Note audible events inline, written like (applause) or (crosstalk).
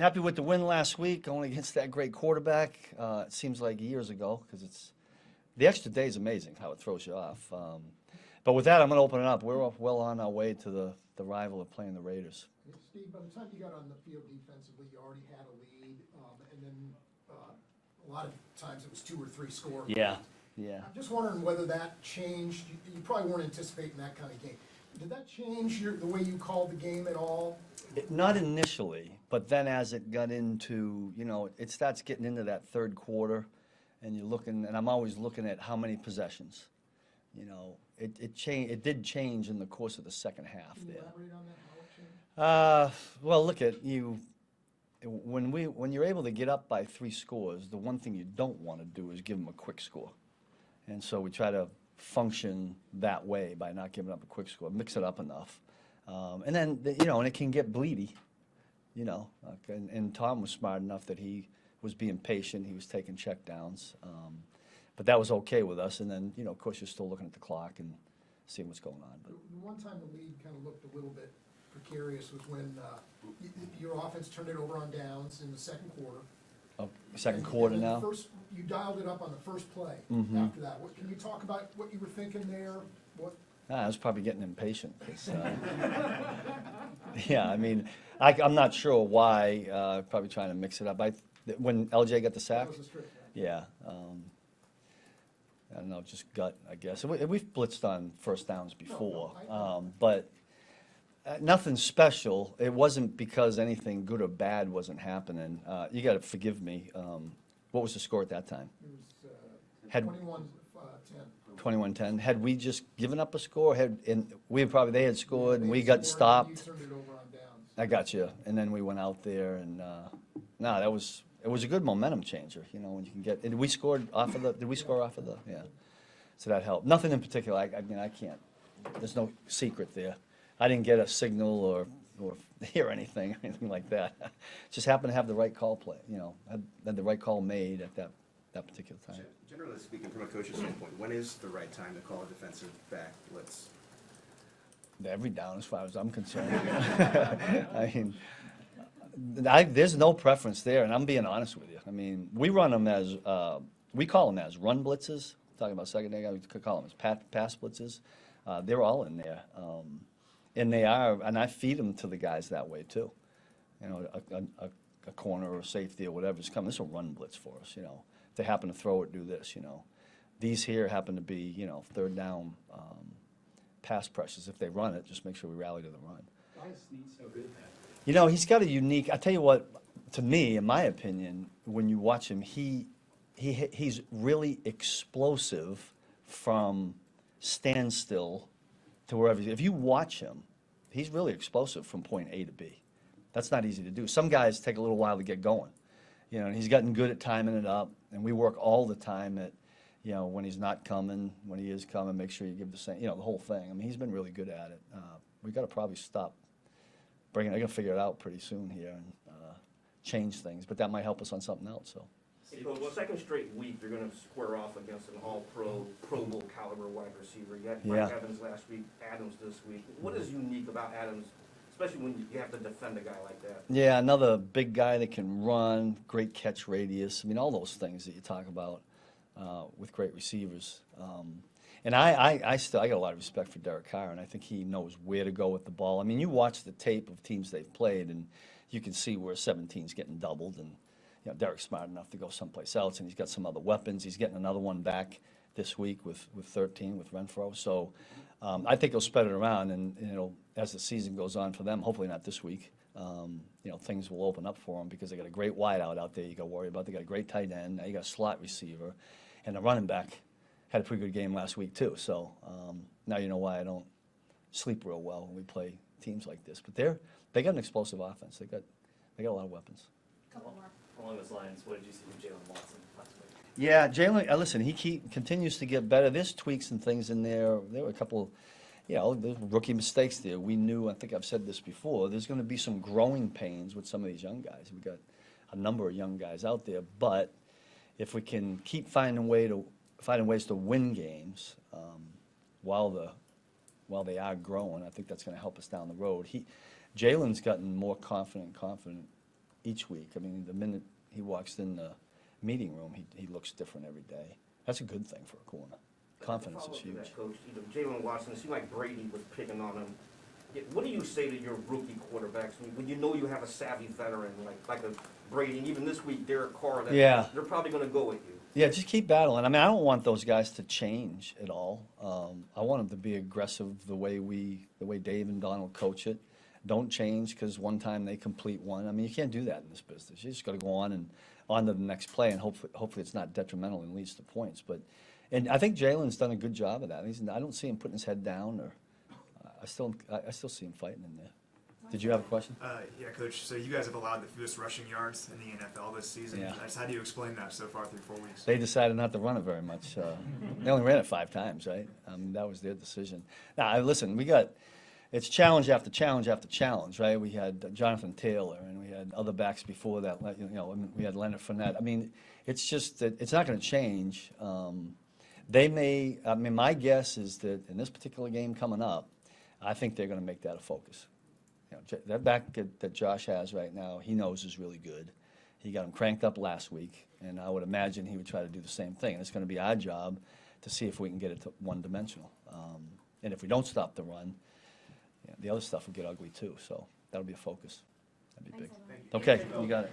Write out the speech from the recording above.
happy with the win last week, going against that great quarterback. Uh, it seems like years ago because it's the extra day is amazing how it throws you off. Um, but with that, I'm going to open it up. We're well on our way to the, the rival of playing the Raiders. Steve, by the time you got on the field defensively, you already had a lead, um, and then, uh, a lot of times it was two or three score. Yeah, yeah. I'm just wondering whether that changed, you, you probably weren't anticipating that kind of game. Did that change your, the way you called the game at all? It- Not initially, but then as it got into, you know, it starts getting into that third quarter, and you're looking, and I'm always looking at how many possessions. You know, it, it changed, it did change in the course of the second half Can you there. elaborate on that, how it changed? Uh, well, look at you. When we when you're able to get up by three scores, the one thing you don't want to do is give them a quick score, and so we try to function that way by not giving up a quick score, mix it up enough, um, and then the- you know, and it can get bleedy, you know. And, and Tom was smart enough that he was being patient. He was taking check downs, um, but that was okay with us. And then you know, of course, you're still looking at the clock and seeing what's going on. But one time the lead kind of looked a little bit precarious was when, uh, your offense turned it over on downs in the second quarter. Second quarter and now. first- You dialed it up on the first play Mhm. after that. What, can you talk about what you were thinking there? What, Ah, I was probably getting impatient. 'cause, uh, (laughs) yeah, I mean, I, am not sure why. Uh, probably trying to mix it up. I, when LJ got the sack, that was a straight, yeah. Um, I don't know, just gut, I guess. We, we've blitzed on first downs before, I um, but uh, nothing special. It wasn't because anything good or bad wasn't happening. Uh, you got to forgive me. Um, what was the score at that time? it was, uh, Had- uh, ten. 21-10. Had we just given up a score? Had and we probably they had scored and we got and stopped. You turned it over on downs. I got you. And then we went out there and, uh, no, that was, it was a good momentum changer, you know, when you can get, and we scored off of the, did we score off of the, yeah. So that helped. Nothing in particular. I, I mean, I can't, there's no secret there. I didn't get a signal or, or (laughs) hear anything, (laughs) anything like that. (laughs) Just happened to have the right call play, you know, had, had the right call made at that, that particular time. Generally speaking, from a coach's standpoint, when is the right time to call a defensive back blitz? Every down, as far as I'm concerned. I mean, I, there's no preference there, and I'm being honest with you. I mean, we run them as, uh, we call them as run blitzes. Talking about secondary, guy, we could call them as pat, pass blitzes. Uh, they're all in there, um, and they are, and I feed them to the guys that way too. You know, a, a, a, a corner or safety or whatever's coming, this will run blitz for us. You know, if they happen to throw it, do this. You know, these here happen to be, you know, third down. Um, pass pressures. If they run it, just make sure we rally to the run. Why is Sneed so good at that? You know, he's got a unique. I tell you what, to me, in my opinion, when you watch him, he he he's really explosive from standstill to wherever. If you watch him, he's really explosive from point A to B. That's not easy to do. Some guys take a little while to get going. You know, and he's gotten good at timing it up, and we work all the time at, you know, when he's not coming, when he is coming, make sure you give the same, you know, the whole thing. I mean, he's been really good at it. Uh, we got to probably stop bringing. They're gonna figure it out pretty soon here and uh, change things, but that might help us on something else. So. For the second straight week, you're gonna square off against an all-pro, Pro Bowl caliber wide receiver. You had Mike Yeah. Evans last week, Adams this week. What is unique about Adams, especially when you have to defend a guy like that? Yeah, another big guy that can run, great catch radius. I mean, all those things that you talk about uh, with great receivers. Um, and I, I, I still I got a lot of respect for Derek Carr, and I think he knows where to go with the ball. I mean, you watch the tape of teams they've played, and you can see where 17's getting doubled, and you know Derek's smart enough to go someplace else, and he's got some other weapons. He's getting another one back this week with, with 13 with Renfrow. So um, I think he'll spread it around, and you know as the season goes on for them, hopefully not this week. Um, you know things will open up for them because they got a great wideout out there. You got to worry about. They got a great tight end. Now you got a slot receiver, and a running back had a pretty good game last week too. So um, now you know why I don't sleep real well when we play teams like this. But they're they got an explosive offense. They got they got a lot of weapons. Couple more. Along those lines, what did you see from Jaylen Watson last week? Yeah, Jaylen. Uh, listen, he keep, continues to get better. There's tweaks and things in there. There were a couple, you know, there's rookie mistakes there. We knew. I think I've said this before. There's going to be some growing pains with some of these young guys. We've got a number of young guys out there, but if we can keep finding way to finding ways to win games um, while the while they are growing, I think that's going to help us down the road. He, Jaylen's gotten more confident, and confident each week. I mean, the minute he walks in the meeting room, he, he looks different every day. That's a good thing for a corner. Confidence is to huge. that, Coach, you know, Jaylen Watson, it seemed like Brady was picking on him. What do you say to your rookie quarterbacks when- you know you have a savvy veteran like, like a Brady, and even this week Derek Carr, that Yeah. they're probably gonna go at you? Yeah, just keep battling. I mean, I don't want those guys to change at all. Um, I want them to be aggressive the way we, the way Dave and Donald coach it. Don't change because one time they complete one. I mean, you can't do that in this business. You just got to go on and on to the next play, and hopefully, hopefully it's not detrimental and leads to points. But, and I think Jaylen's done a good job of that. He's, I don't see him putting his head down, or I still, I, I still see him fighting in there. Did you have a question? Uh, yeah, coach. So you guys have allowed the fewest rushing yards in the NFL this season. Yeah. How do you explain that so far through four weeks? They decided not to run it very much. Uh, they only ran it five times, right? Um, that was their decision. Now, listen, we got it's challenge after challenge after challenge, right? We had Jonathan Taylor, and we had other backs before that. You know, we had Leonard Fournette. I mean, it's just that it's not going to change. Um, they may. I mean, my guess is that in this particular game coming up, I think they're going to make that a focus. You know, that back that, Josh has right now, he knows is really good. He got him cranked up last week, and I would imagine he would try to do the same thing. And it's going to be our job to see if we can get it to one dimensional. Um, and if we don't stop the run, you know, the other stuff will get ugly too. So that'll be a focus. That'd be big. Thank you. Okay, you got it.